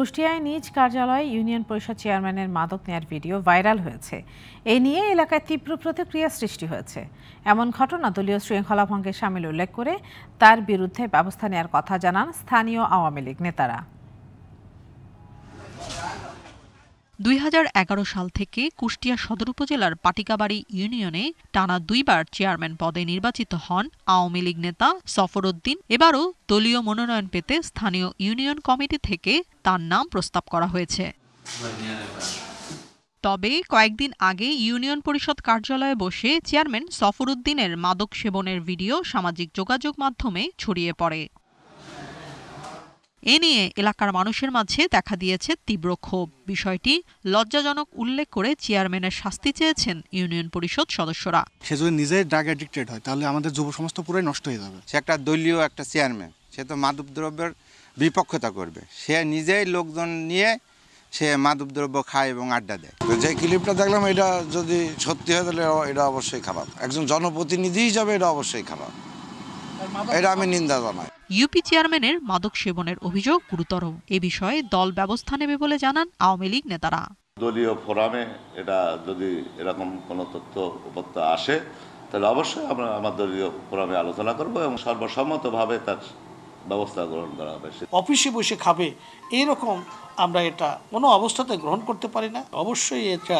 কুষ্টিয়ায় নিজ কার্যালয়ে ইউনিয়ন পরিষদ চেয়ারম্যানের মাদক নেয়ার ভিডিও ভাইরাল হয়েছে। এ নিয়ে এলাকায় তীব্র প্রতিক্রিয়া সৃষ্টি হয়েছে। এমন ঘটনা দলীয় শৃঙ্খলা ভঙ্গের সামিল উল্লেখ করে তার বিরুদ্ধে ব্যবস্থা নেয়ার কথা জানান স্থানীয় আওয়ামী লীগ নেতারা। দুই হাজার এগারো সাল থেকে কুষ্টিয়া সদর উপজেলার পাটিকাবাড়ি ইউনিয়নে টানা দুইবার চেয়ারম্যান পদে নির্বাচিত হন আওয়ামী লীগ নেতা সফরউদ্দিন এবারও দলীয় মনোনয়ন পেতে স্থানীয় ইউনিয়ন কমিটি থেকে তার নাম প্রস্তাব করা হয়েছে। তবে কয়েকদিন আগে ইউনিয়ন পরিষদ কার্যালয়ে বসে চেয়ারম্যান সফরউদ্দিনের মাদক সেবনের ভিডিও সামাজিক যোগাযোগ মাধ্যমে ছড়িয়ে পড়ে। এ নিয়ে এলাকার মানুষের মাঝে দেখা দিয়েছে তীব্র ক্ষোভ। বিষয়টি লজ্জাজনক উল্লেখ করে চেয়ারম্যানের শাস্তি চেয়েছেন ইউনিয়ন পরিষদ সদস্যরা। সে যদি নিজেই ড্রাগ অ্যাডিক্টেড হয় তাহলে আমাদের যুব সমাজ তো পুরাই নষ্ট হয়ে যাবে। সে একটা দলীয় একটা চেয়ারম্যান সে তো মাদকদ্রব্যের বিপক্ষতা করবে। সে নিজেই লোকজন নিয়ে সে মাদকদ্রব্য খায় এবং আড্ডা দেয়। তো যে ক্লিপটা দেখলাম এটা যদি সত্যি হয় তাহলে এটা অবশ্যই খারাপ। একজন জনপ্রতিনিধি হিসাবে এটা অবশ্যই খারাপ। এটা আমি নিন্দা জানাই। ইউপি চেয়ারম্যানের মাদক সেবনের অভিযোগ গুরুতর। এ বিষয়ে দল ব্যবস্থা নেবে বলে জানান আওয়ামী লীগ নেতারা। দলীয় ফোরামে এটা যদি এরকম কোনো তথ্য উপত্য আসে তাহলে অবশ্যই আমরা আমার দলীয় ফোরামে আলোচনা করব এবং সর্বসম্মতভাবে তার ব্যবস্থা গ্রহণ করা হবে। অফিসে বসে খাবে এরকম আমরা এটা কোনো অবস্থাতে গ্রহণ করতে পারি না। অবশ্যই এটা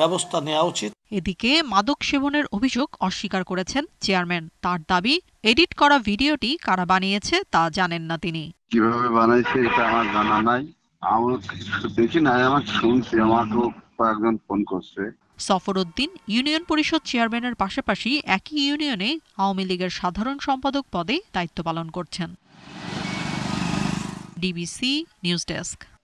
ব্যবস্থা নেওয়া উচিত। এদিকে মাদক সেবনের অভিযোগ অস্বীকার করেছেন চেয়ারম্যান। তার দাবি এডিট করা ভিডিওটি কারা বানিয়েছে তা জানেন না তিনি। কীভাবে বানাইছে এটা আমার জানা নাই। আমার কিছু দেখি নাই আমার শুনছি আমাকেও কয়েকজন ফোন করছে। সফরউদ্দিন ইউনিয়ন পরিষদ চেয়ারম্যানের পাশাপাশি একই ইউনিয়নে আওয়ামী লীগের সাধারণ সম্পাদক পদে দায়িত্ব পালন করছেন। DBC news desk.